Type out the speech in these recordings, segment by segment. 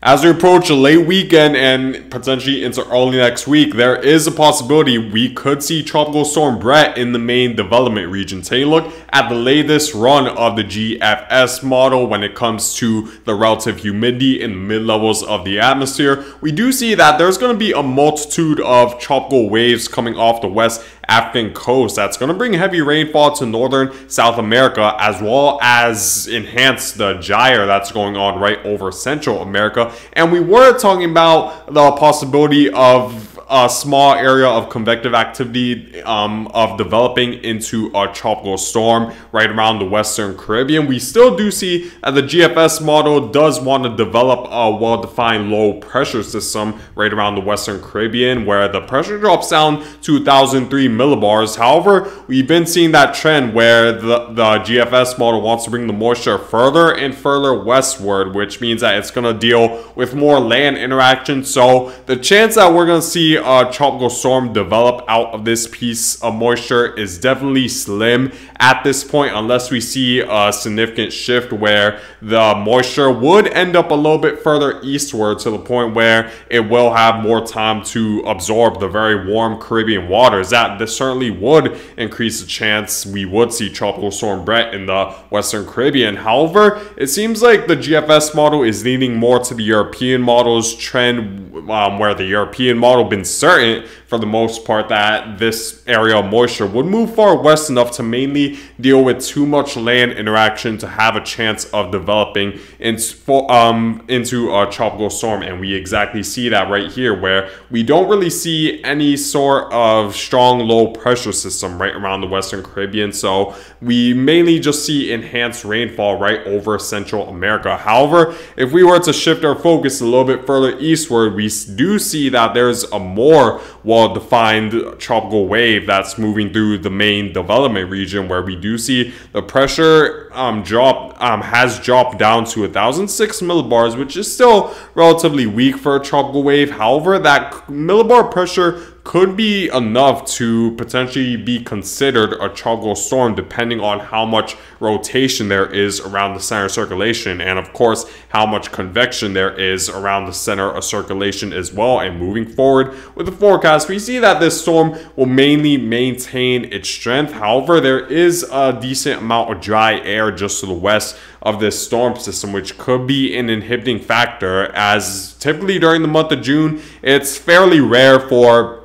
As we approach a late weekend and potentially into early next week, there is a possibility we could see Tropical Storm Bret in the main development region. Take a look at the latest run of the GFS model when it comes to the relative humidity in the mid levels of the atmosphere. We do see that there's going to be a multitude of tropical waves coming off the west African coast that's going to bring heavy rainfall to northern South America as well as enhance the gyre that's going on right over Central America. And we were talking about the possibility of a small area of convective activity um, of developing into a tropical storm right around the Western Caribbean. We still do see that the GFS model does want to develop a well-defined low pressure system right around the Western Caribbean where the pressure drops down to 1003 millibars. However, we've been seeing that trend where the, the GFS model wants to bring the moisture further and further westward, which means that it's going to deal with more land interaction. So the chance that we're going to see a tropical storm develop out of this piece of moisture is definitely slim at this point unless we see a significant shift where the moisture would end up a little bit further eastward to the point where it will have more time to absorb the very warm Caribbean waters. That this certainly would increase the chance we would see tropical storm Bret in the Western Caribbean. However, it seems like the GFS model is leaning more to the European model's trend um, where the European model been certain for the most part that this area of moisture would move far west enough to mainly deal with too much land interaction to have a chance of developing into, um, into a tropical storm. And we exactly see that right here where we don't really see any sort of strong low pressure system right around the Western Caribbean. So we mainly just see enhanced rainfall right over Central America. However, if we were to shift our focus a little bit further eastward, we do see that there's a more well-defined tropical wave that's moving through the main development region where we do see the pressure um, drop um, has dropped down to 1006 millibars which is still relatively weak for a tropical wave. However that millibar pressure could be enough to potentially be considered a tropical storm depending on how much rotation there is around the center of circulation and of course how much convection there is around the center of circulation as well. And moving forward with the forecast we see that this storm will mainly maintain its strength. However there is a decent amount of dry air just to the west of this storm system, which could be an inhibiting factor, as typically during the month of June, it's fairly rare for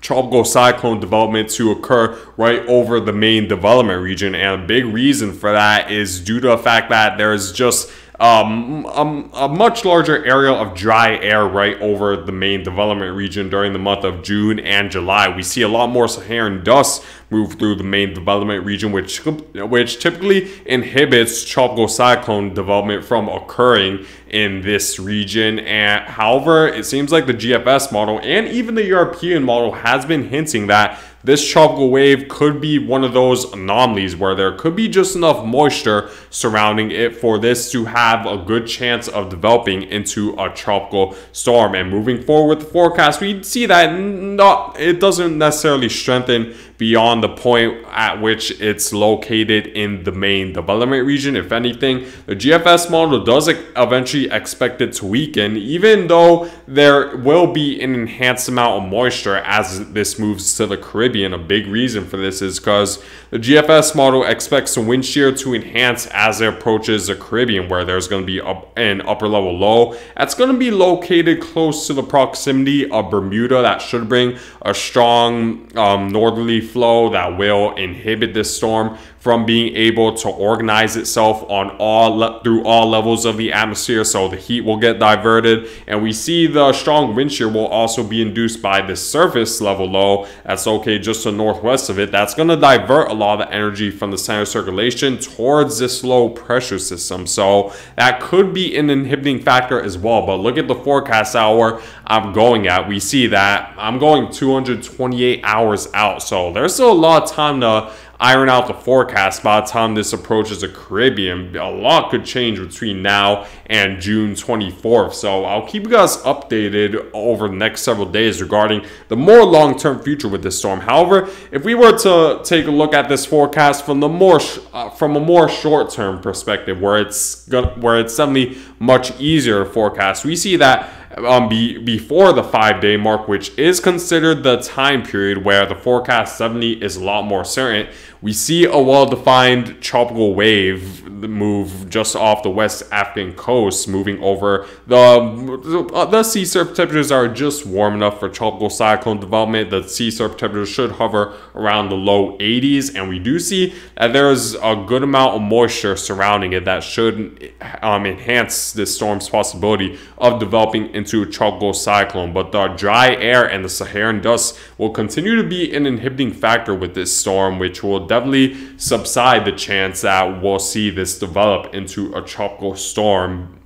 tropical cyclone development to occur right over the main development region. And a big reason for that is due to the fact that there's just um, a, a, much larger area of dry air right over the main development region during the month of June and July. We see a lot more Saharan dust move through the main development region, which which typically inhibits tropical cyclone development from occurring in this region. And however, it seems like the GFS model and even the European model has been hinting that this tropical wave could be one of those anomalies where there could be just enough moisture surrounding it for this to have a good chance of developing into a tropical storm. And moving forward with the forecast, we see that not it doesn't necessarily strengthen beyond the point at which it's located in the main development region. If anything, the GFS model does eventually expect it to weaken, even though there will be an enhanced amount of moisture as this moves to the Caribbean. A big reason for this is because the GFS model expects the wind shear to enhance as it approaches the Caribbean, where there's going to be an upper level low. That's going to be located close to the proximity of Bermuda. That should bring a strong um, northerly flow that will inhibit this storm from being able to organize itself on all through all levels of the atmosphere so the heat will get diverted and we see the strong wind shear will also be induced by the surface level low. That's okay just to northwest of it. That's going to divert a lot of the energy from the center circulation towards this low pressure system. So that could be an inhibiting factor as well but look at the forecast hour I'm going at. We see that I'm going 228 hours out so there's still a lot of time to iron out the forecast by the time this approaches the Caribbean. A lot could change between now and June 24th. So I'll keep you guys updated over the next several days regarding the more long-term future with this storm. However, if we were to take a look at this forecast from the more uh, from a more short-term perspective, where it's gonna, where it's definitely much easier to forecast, we see that um, be, before the five day mark, which is considered the time period where the forecast 70 is a lot more certain. We see a well defined tropical wave move just off the West African coast, moving over. The, uh, the sea surface temperatures are just warm enough for tropical cyclone development. The sea surface temperatures should hover around the low 80s, and we do see that there's a good amount of moisture surrounding it that should um, enhance this storm's possibility of developing into a tropical cyclone. But the dry air and the Saharan dust will continue to be an inhibiting factor with this storm, which will definitely subside the chance that we'll see this develop into a tropical storm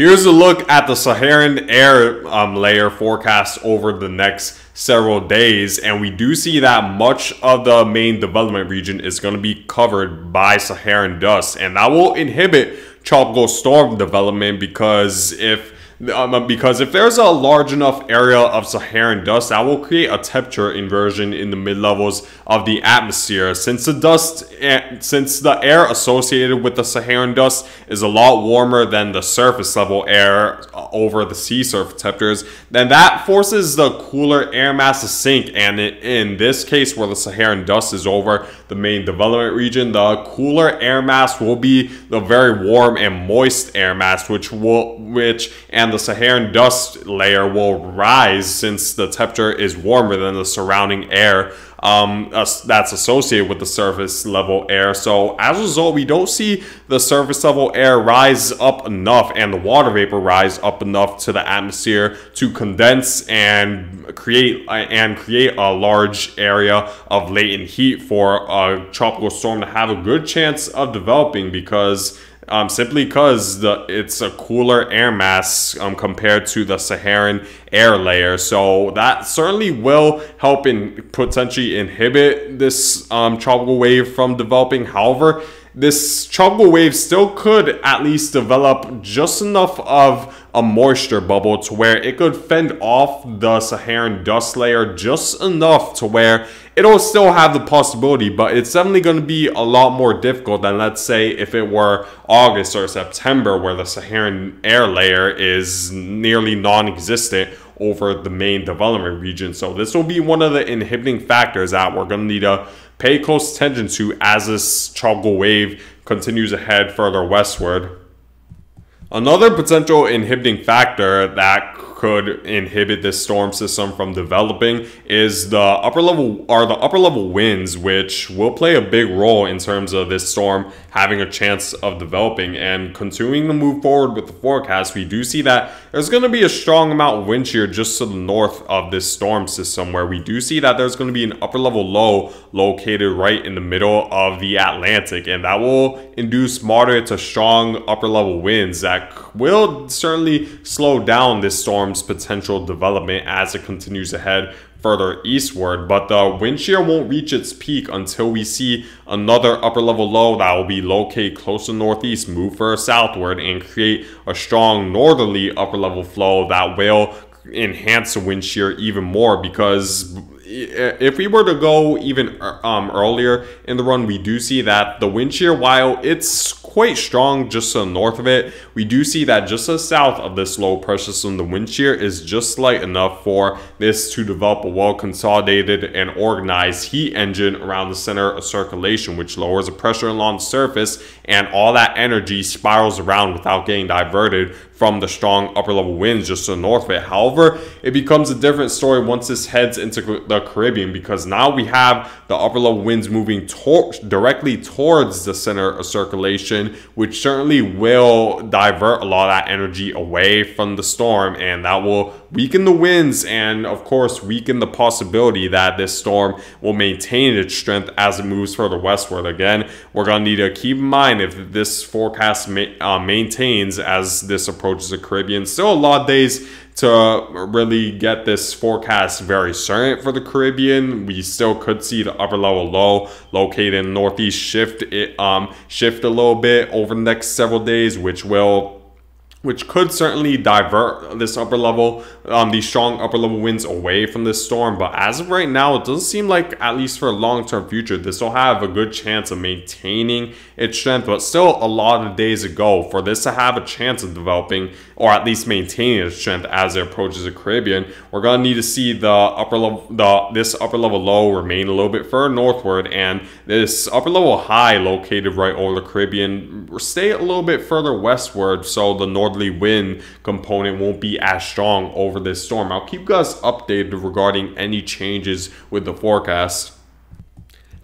Here's a look at the Saharan air um, layer forecast over the next several days. And we do see that much of the main development region is going to be covered by Saharan dust. And that will inhibit tropical storm development because if um, because if there's a large enough area of Saharan dust, that will create a temperature inversion in the mid-levels of the atmosphere. Since the dust, eh, since the air associated with the Saharan dust is a lot warmer than the surface level air uh, over the sea surface temperatures, then that forces the cooler air mass to sink. And in this case, where the Saharan dust is over the main development region, the cooler air mass will be the very warm and moist air mass, which will, which and the Saharan dust layer will rise since the temperature is warmer than the surrounding air um, that's associated with the surface level air. So as a result, we don't see the surface level air rise up enough and the water vapor rise up enough to the atmosphere to condense and create and create a large area of latent heat for a tropical storm to have a good chance of developing because um, simply because it's a cooler air mass um, compared to the Saharan air layer. So that certainly will help in potentially inhibit this um, tropical wave from developing. However, this tropical wave still could at least develop just enough of a moisture bubble to where it could fend off the Saharan dust layer just enough to where it'll still have the possibility, but it's definitely going to be a lot more difficult than let's say if it were August or September where the Saharan air layer is nearly non-existent over the main development region. So this will be one of the inhibiting factors that we're going to need to pay close attention to as this tropical wave continues ahead further westward. Another potential inhibiting factor that could inhibit this storm system from developing is the upper level are the upper level winds which will play a big role in terms of this storm having a chance of developing and continuing to move forward with the forecast. We do see that there's going to be a strong amount of wind shear just to the north of this storm system where we do see that there's going to be an upper level low located right in the middle of the Atlantic and that will induce moderate to strong upper level winds that will certainly slow down this potential development as it continues ahead further eastward, but the wind shear won't reach its peak until we see another upper level low that will be located close to northeast move further southward and create a strong northerly upper level flow that will enhance the wind shear even more because if we were to go even um, earlier in the run, we do see that the wind shear, while it's quite strong just to the north of it. We do see that just to the south of this low pressure system, the wind shear is just light enough for this to develop a well-consolidated and organized heat engine around the center of circulation, which lowers the pressure along the surface, and all that energy spirals around without getting diverted from the strong upper level winds just to the north of it. However, it becomes a different story once this heads into the Caribbean because now we have the upper level winds moving tor directly towards the center of circulation, which certainly will divert a lot of that energy away from the storm and that will weaken the winds and of course weaken the possibility that this storm will maintain its strength as it moves further westward. Again, we're going to need to keep in mind if this forecast ma uh, maintains as this approach approaches the Caribbean. Still a lot of days to really get this forecast very certain for the Caribbean. We still could see the upper level low located in northeast shift it um shift a little bit over the next several days, which will which could certainly divert this upper level, um, these strong upper level winds away from this storm. But as of right now, it doesn't seem like, at least for a long term future, this will have a good chance of maintaining its strength. But still, a lot of days ago for this to have a chance of developing or at least maintaining its strength as it approaches the Caribbean, we're gonna need to see the upper level, the this upper level low remain a little bit further northward, and this upper level high located right over the Caribbean stay a little bit further westward, so the northerly wind component won't be as strong over this storm. I'll keep you guys updated regarding any changes with the forecast.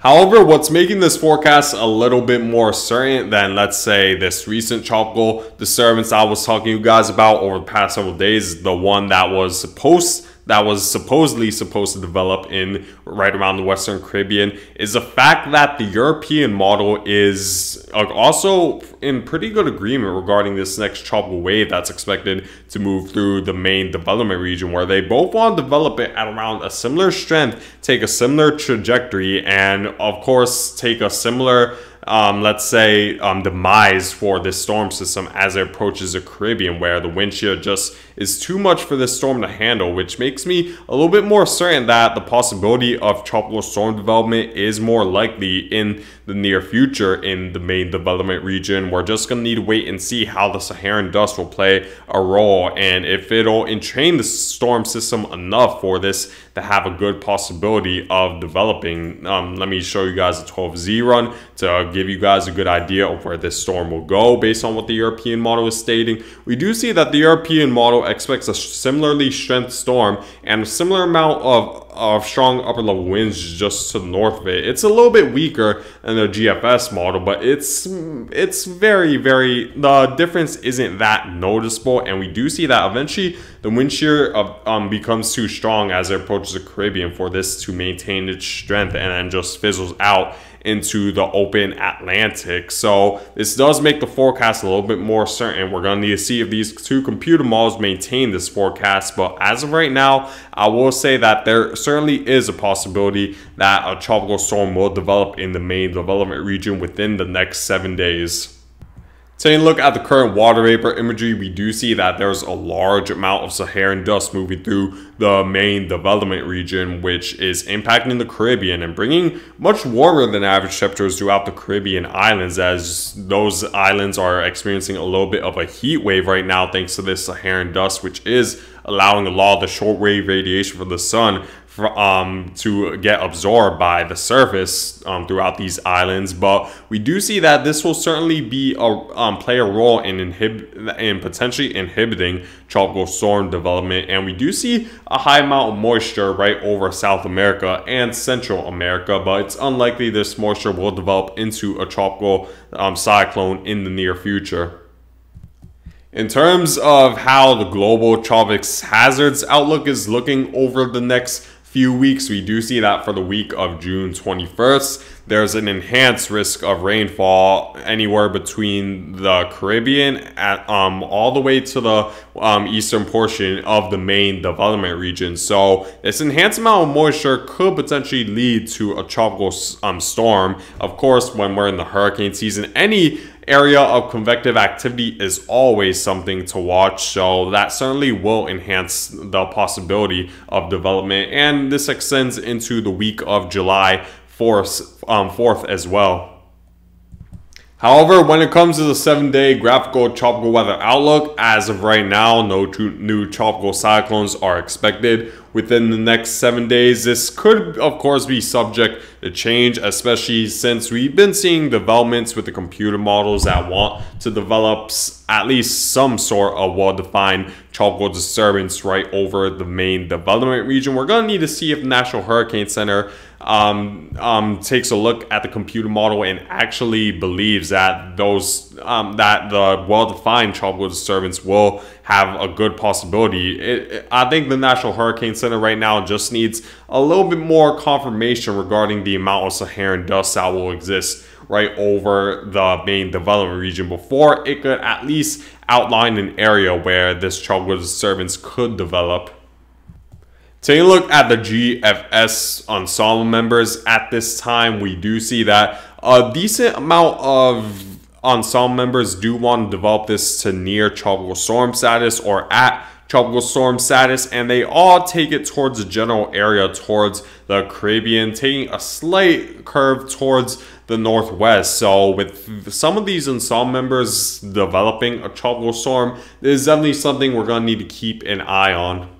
However, what's making this forecast a little bit more certain than, let's say, this recent tropical disturbance I was talking to you guys about over the past several days, the one that was supposed that was supposedly supposed to develop in right around the Western Caribbean is the fact that the European model is uh, also in pretty good agreement regarding this next tropical wave that's expected to move through the main development region, where they both want to develop it at around a similar strength, take a similar trajectory, and of course, take a similar um, let's say, um, demise for this storm system as it approaches the Caribbean, where the wind shear just is too much for this storm to handle, which makes me a little bit more certain that the possibility of tropical storm development is more likely in the near future in the main development region. We're just going to need to wait and see how the Saharan dust will play a role and if it'll entrain the storm system enough for this to have a good possibility of developing. Um, let me show you guys a 12Z run to give you guys a good idea of where this storm will go based on what the European model is stating. We do see that the European model expects a similarly strength storm and a similar amount of of strong upper level winds just to the north of it. It's a little bit weaker than the GFS model, but it's it's very very the difference isn't that noticeable, and we do see that eventually the wind shear of, um, becomes too strong as it approaches the Caribbean for this to maintain its strength, and then just fizzles out into the open Atlantic. So this does make the forecast a little bit more certain. We're going to need to see if these two computer models maintain this forecast. But as of right now, I will say that there certainly is a possibility that a tropical storm will develop in the main development region within the next seven days. Taking a look at the current water vapor imagery, we do see that there's a large amount of Saharan dust moving through the main development region, which is impacting the Caribbean and bringing much warmer than average temperatures throughout the Caribbean islands, as those islands are experiencing a little bit of a heat wave right now thanks to this Saharan dust, which is allowing a lot of the shortwave radiation from the sun um, to get absorbed by the surface um, throughout these islands. But we do see that this will certainly be a um, play a role in inhib- in potentially inhibiting tropical storm development. And we do see a high amount of moisture right over South America and Central America, but it's unlikely this moisture will develop into a tropical um, cyclone in the near future. In terms of how the global tropics hazards outlook is looking over the next few weeks, we do see that for the week of June 21st, there's an enhanced risk of rainfall anywhere between the Caribbean at um, all the way to the um, eastern portion of the main development region. So this enhanced amount of moisture could potentially lead to a tropical um, storm. Of course, when we're in the hurricane season, any area of convective activity is always something to watch. So that certainly will enhance the possibility of development. And this extends into the week of July 4th, um, 4th as well. However, when it comes to the seven day graphical tropical weather outlook, as of right now, no new tropical cyclones are expected within the next seven days. This could, of course, be subject to change, especially since we've been seeing developments with the computer models that want to develop at least some sort of well defined tropical disturbance right over the main development region. We're going to need to see if National Hurricane Center um, um, takes a look at the computer model and actually believes that those um, that the well-defined tropical disturbance will have a good possibility. It, it, I think the National Hurricane Center right now just needs a little bit more confirmation regarding the amount of Saharan dust that will exist right over the main development region before it could at least outline an area where this tropical disturbance could develop. Taking a look at the GFS ensemble members at this time, we do see that a decent amount of ensemble members do want to develop this to near tropical storm status or at tropical storm status, and they all take it towards the general area towards the Caribbean, taking a slight curve towards the northwest. So, with some of these ensemble members developing a tropical storm, this is definitely something we're going to need to keep an eye on.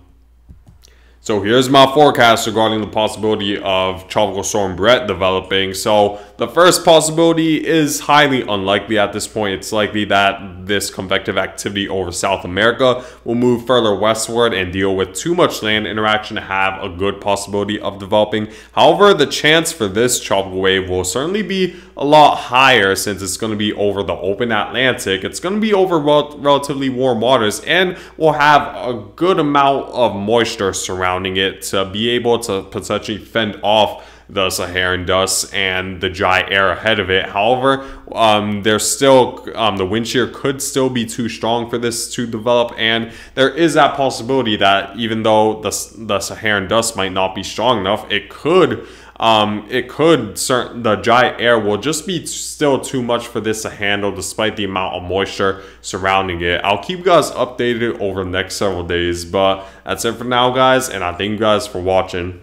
So here's my forecast regarding the possibility of Tropical Storm Bret developing. So the first possibility is highly unlikely at this point. It's likely that this convective activity over South America will move further westward and deal with too much land interaction to have a good possibility of developing. However, the chance for this tropical wave will certainly be a lot higher since it's going to be over the open Atlantic. It's going to be over rel relatively warm waters and will have a good amount of moisture surrounding it to be able to potentially fend off the Saharan dust and the dry air ahead of it. However, um, there's still um, the wind shear could still be too strong for this to develop, and there is that possibility that even though the the Saharan dust might not be strong enough, it could um, it could certain the dry air will just be still too much for this to handle despite the amount of moisture surrounding it. I'll keep you guys updated over the next several days but that's it for now guys and i thank you guys for watching